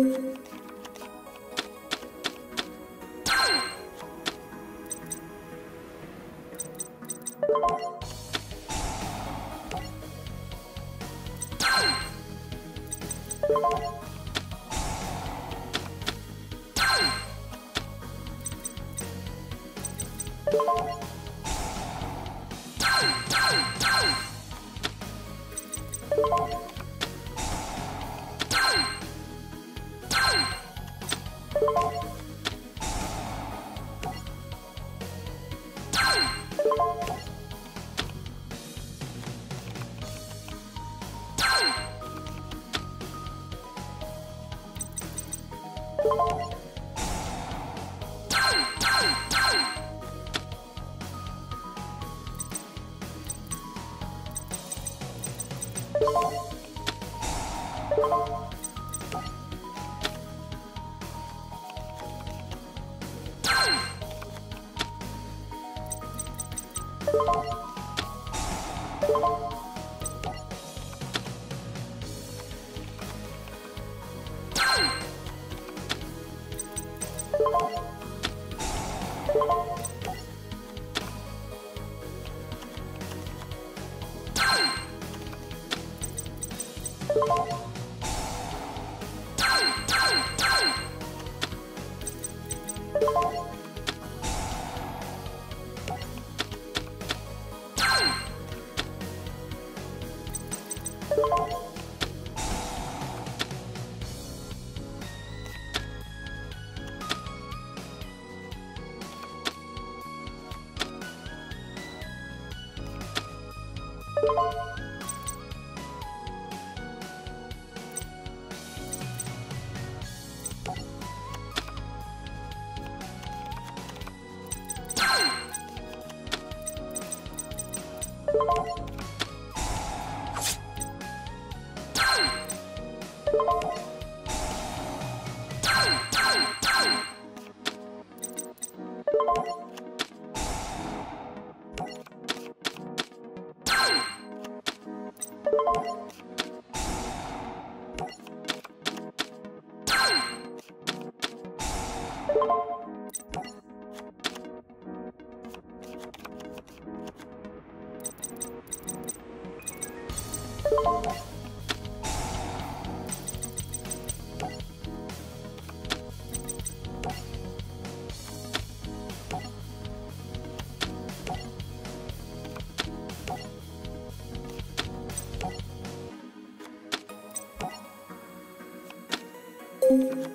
You you you you you you